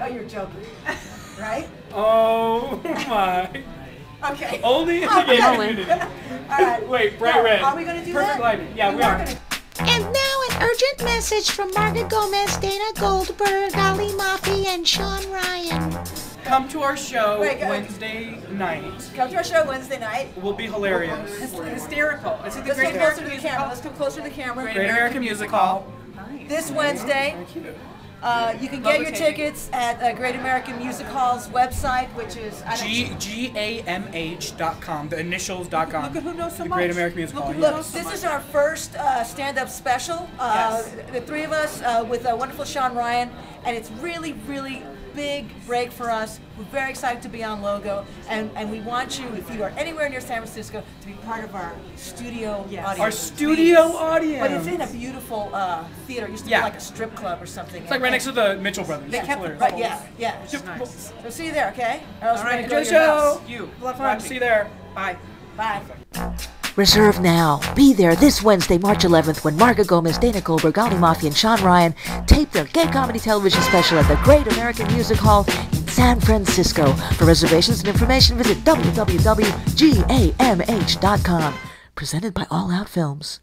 Oh, you're joking, right? Oh my. Okay. Only in the Okay. community. All right. Wait, bright Now, red. Are we gonna do Perfect that? lighting. Yeah, we are. gonna- And now an urgent message from Marga Gomez, Dana Goldberg, Ali Mafi, and Shawn Ryan. Come to our show Wait, Wednesday night. Come to our show Wednesday night. It will be hilarious. It's hysterical. It's at the Let's Great come closer American to the camera. Let's come closer to the camera. Great American Music Hall. This Wednesday, uh, you can get your tickets at uh, Great American Music Hall's website, which is I don't- G G A M H dot com. The initials dot com. Look at who knows so the much. Great American Music Look Hall. at who yes. This is our first uh, stand-up special. Uh, Yes. The three of us uh, with a wonderful Shawn Ryan, and it's really, really big break for us. We're very excited to be on Logo, and, and we want you, if you are anywhere near San Francisco, to be part of our studio Yes. audience. Our studio audience. But it's in a beautiful uh, theater. It used to Yeah. be like a strip club or something. It's like right next to the Mitchell Brothers. They kept the. Right, yeah, yeah. Which is nice. So see you there, okay? All right, Enjoy the show. You. Of fun. See you there. Bye. Bye. Reserve now. Be there this Wednesday, March 11th, when Marga Gomez, Dana Goldberg, Ali Mafi, and Shawn Ryan tape their gay comedy television special at the Great American Music Hall in San Francisco. For reservations and information, visit www.gamh.com. Presented by All Out Films.